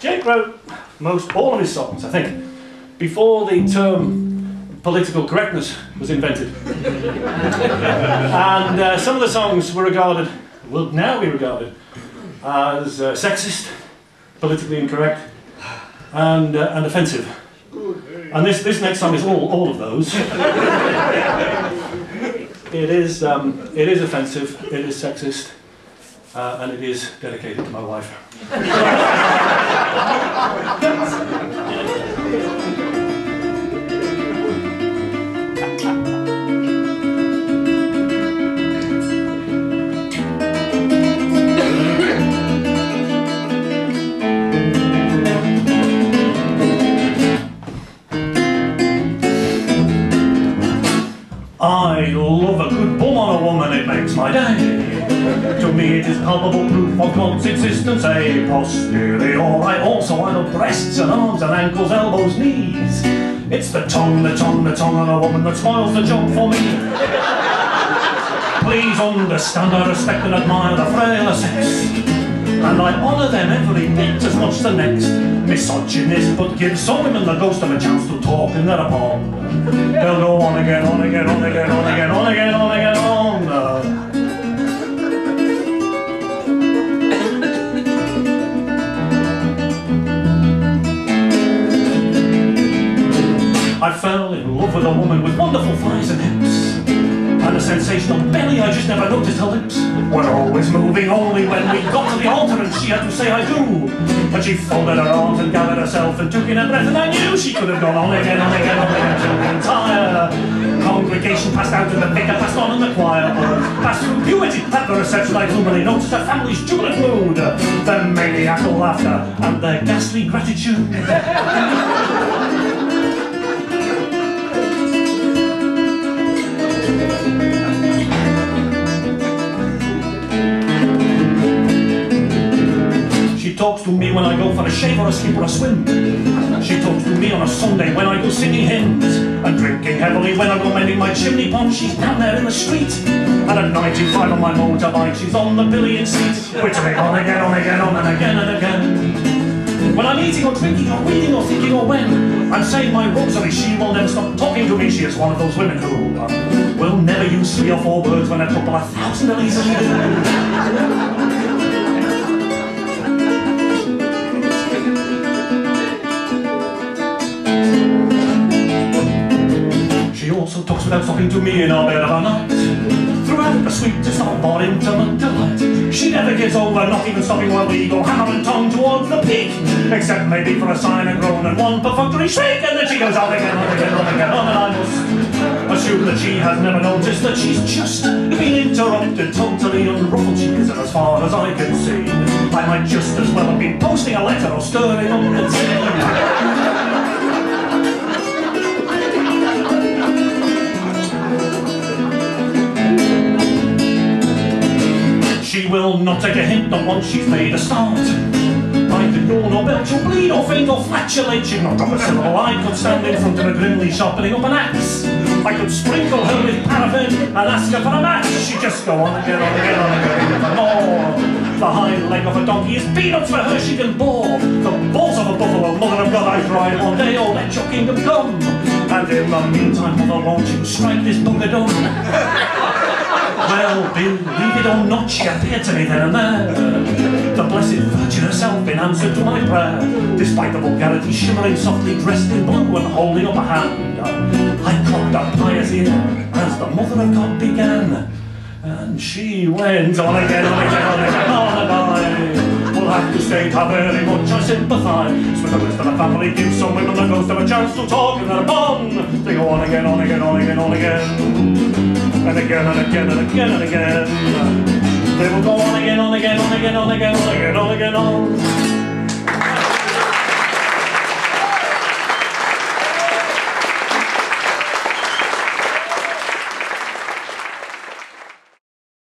Jake wrote most all of his songs, I think, before the term political correctness was invented. and uh, some of the songs were regarded, will now be regarded, as uh, sexist, politically incorrect, and, uh, and offensive. And this, this next song is all, all of those. it, is, um, it is offensive, it is sexist, uh, and it is dedicated to my wife. I love a good bum on a woman, it makes my day. To me it is palpable proof of God's existence, a posterior. I also I love breasts and arms and ankles, elbows, knees. It's the tongue, the tongue, the tongue on a woman that spoils the job for me. Please understand, I respect and admire the frailer sex. And I honour them every bit as much as the next. Misogynist, but give some women the ghost of a chance to talk in their upon They'll go on again, on again, on again, on again, on again, on again, on. I fell in love with a woman with wonderful thighs and hips a sensational belly, I just never noticed her lips were always moving only when we got to the altar and she had to say I do. But she folded her arms and gathered herself and took in a breath and I knew she could have gone on again, on again, on again till the entire congregation passed out and the vicar passed on and the choir passed through puberty. At the reception I gloomily noticed her family's jubilant mood, the maniacal laughter and the ghastly gratitude. me when I go for a shave or a sleep or a swim. She talks to me on a Sunday when I go singing hymns. And drinking heavily when I go mending my chimney pot. She's down there in the street. And at 95 on my motorbike, she's on the pillion seat. Twittering on again, on again, on and again and again. When I'm eating or drinking or reading or thinking or when I'm saying my rosary, she will never stop talking to me. She is one of those women who uh, will never use three or four words when a couple of thousand are easily without stopping to me in our bed of a night. Throughout the sweetest of our intimate delight, she never gives over, not even stopping while we go hammer and tongue towards the peak. Except maybe for a sign and groan and one perfunctory shriek, and then she goes on again, on again, on again, on, and I must assume that she has never noticed that she's just been interrupted, totally unruffled she isn't as far as I can see. I might just as well have been posting a letter or stirring up the tea. Will not take a hint, not once she's made a start. Could yawn or belch or bleed or faint or flatulate, she'd not drop a syllable. I could stand in front of her grimly sharpening up an axe. I could sprinkle her with paraffin and ask her for a match. She'd just go on again, on again, on again, never more. The hind leg of a donkey is peanuts for her she can bore. The balls of a buffalo, mother of God, I cried one day, oh, let your kingdom come. And in the meantime, mother, won't you strike this bugger dumb? Well, believe it or not, she appeared to me then and there. The blessed Virgin herself in answer to my prayer. Despite the vulgarity, shimmering softly dressed in blue and holding up a hand. I cocked a pious ear as the Mother of God began. And she went on again, on again, on again, on and I will have to state how very much I sympathise with the rest of the family gives some women the ghost of a chance to talk and thereupon they go on again, on again, on again, on again and again and again and again and again. They will go on again, on again, on again, on again, on again, on again, on.